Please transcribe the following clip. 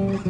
Mm-hmm.